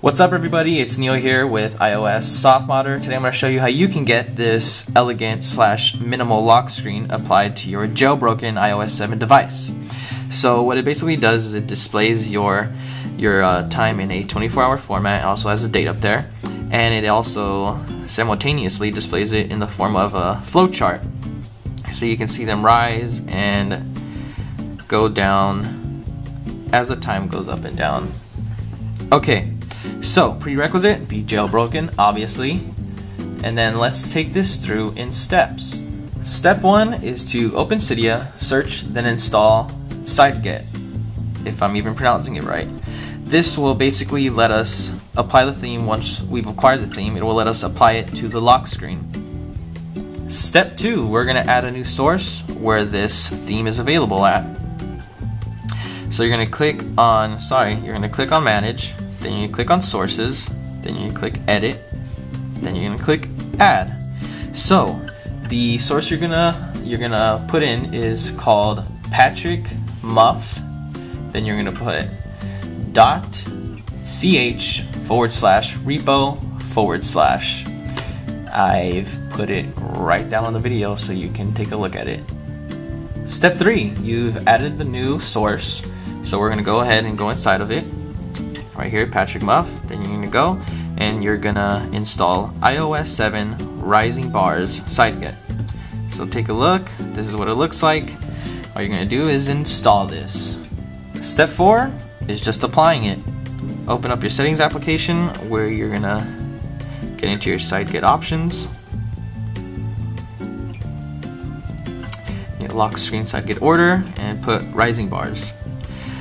What's up everybody, it's Neil here with iOS Softmodder. Today I'm going to show you how you can get this elegant slash minimal lock screen applied to your jailbroken iOS 7 device. So what it basically does is it displays your your uh, time in a 24 hour format, it also has a date up there, and it also simultaneously displays it in the form of a flowchart. So you can see them rise and go down as the time goes up and down. Okay, so, prerequisite, be jailbroken, obviously. And then let's take this through in steps. Step one is to open Cydia, search, then install Cydget, if I'm even pronouncing it right. This will basically let us apply the theme once we've acquired the theme, it will let us apply it to the lock screen. Step two, we're going to add a new source where this theme is available at. So you're to click on, sorry, you're going to click on manage, then you click on sources, then you click edit, then you're gonna click add. So the source you're gonna you're gonna put in is called Patrick Muff. Then you're gonna put dot ch forward slash repo forward slash. I've put it right down on the video so you can take a look at it. Step three, you've added the new source. So we're gonna go ahead and go inside of it right here, Patrick Muff. Then you're gonna go and you're gonna install iOS 7 Rising Bars Cydget. So take a look, this is what it looks like. All you're gonna do is install this. Step four is just applying it. Open up your settings application where you're gonna get into your Cydget options. Your lock screen Cydget order and put rising bars.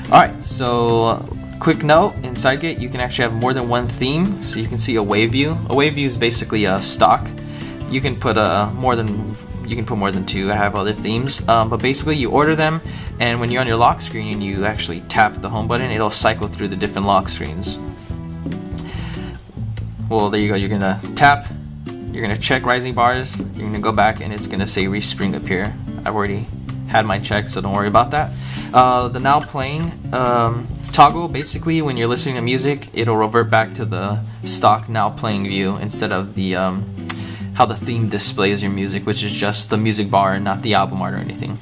Alright, so Quick note, in Cydget you can actually have more than one theme, so you can see a wave view. A wave view is basically a stock. You can put a more than you can put more than two. I have other themes, um, but basically you order them, and when you're on your lock screen and you actually tap the home button, it'll cycle through the different lock screens. Well, there you go. You're gonna tap. You're gonna check rising bars. You're gonna go back, and it's gonna say respring up here. I've already had my check, so don't worry about that. Uh, the now playing. Um, toggle basically when you're listening to music it'll revert back to the stock now playing view instead of the um, how the theme displays your music which is just the music bar and not the album art or anything.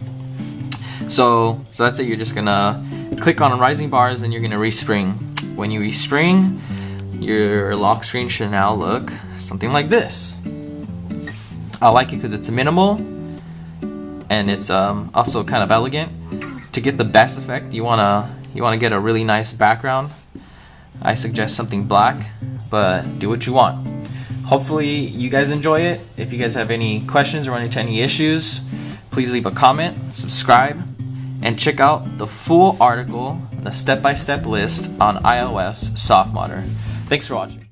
So so that's it. You're just gonna click on rising bars and you're gonna respring. When you respring your lock screen should now look something like this. I like it because it's minimal and it's um, also kind of elegant. To get the best effect you want to you want to get a really nice background, I suggest something black, but do what you want. Hopefully you guys enjoy it. If you guys have any questions or run into any issues, please leave a comment, subscribe, and check out the full article, the step-by-step -step list on iOS Softmodder. Thanks for watching.